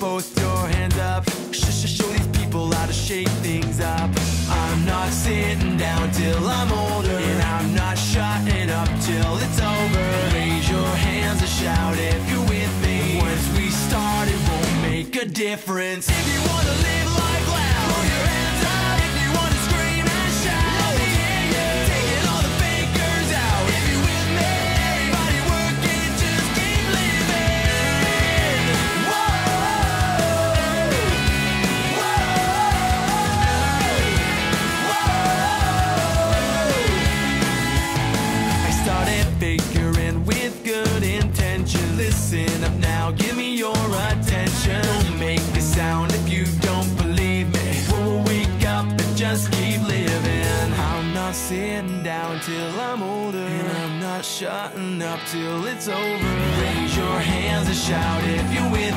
both your hands up. Sh show these people how to shake things up. I'm not sitting down till I'm older, and I'm not shutting up till it's over. Raise your hands and shout if you're with me. Once we start, it won't make a difference. If you wanna live. Listen up now, give me your attention. Don't make a sound if you don't believe me. We'll wake up and just keep living. I'm not sitting down till I'm older. And I'm not shutting up till it's over. Raise your hands and shout if you're with